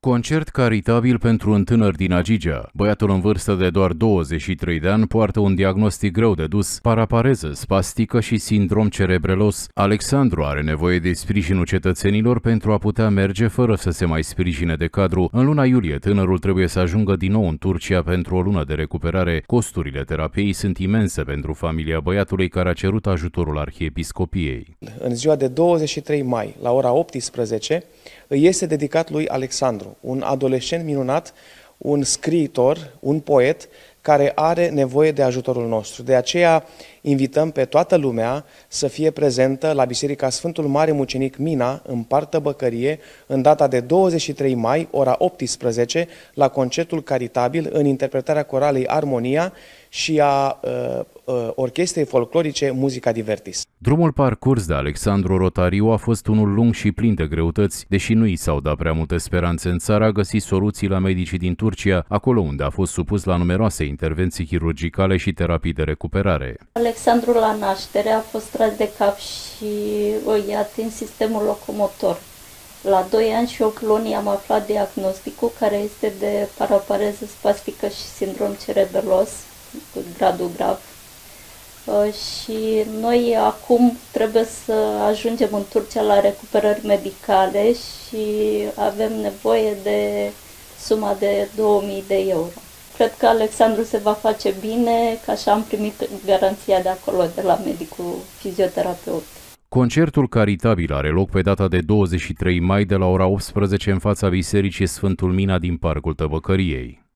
Concert caritabil pentru un tânăr din Agigea. Băiatul în vârstă de doar 23 de ani poartă un diagnostic greu de dus, parapareză, spastică și sindrom cerebrelos. Alexandru are nevoie de sprijinul cetățenilor pentru a putea merge fără să se mai sprijine de cadru. În luna iulie, tânărul trebuie să ajungă din nou în Turcia pentru o lună de recuperare. Costurile terapiei sunt imense pentru familia băiatului care a cerut ajutorul Arhiepiscopiei. În ziua de 23 mai, la ora 18, îi este dedicat lui Alexandru, un adolescent minunat, un scriitor, un poet, care are nevoie de ajutorul nostru. De aceea invităm pe toată lumea să fie prezentă la Biserica Sfântul Mare Mucenic Mina, în Partă Băcărie, în data de 23 mai, ora 18, la concertul caritabil în interpretarea coralei Armonia și a uh, uh, orchestrei folclorice Muzica Divertis. Drumul parcurs de Alexandru Rotariu a fost unul lung și plin de greutăți, deși nu i s-au dat prea multe speranțe în țară, a găsit soluții la medicii din Turcia, acolo unde a fost supus la numeroase intervenții chirurgicale și terapii de recuperare. Alexandru la naștere a fost tras de cap și o iat în sistemul locomotor. La 2 ani și 8 luni am aflat diagnosticul care este de parapareză spastică și sindrom cerebellos, gradul grav. Uh, și noi acum trebuie să ajungem în Turcia la recuperări medicale și avem nevoie de suma de 2000 de euro. Cred că Alexandru se va face bine, că așa am primit garanția de acolo, de la medicul fizioterapeut. Concertul caritabil are loc pe data de 23 mai de la ora 18 în fața Bisericii Sfântul Mina din Parcul Tăbăcăriei.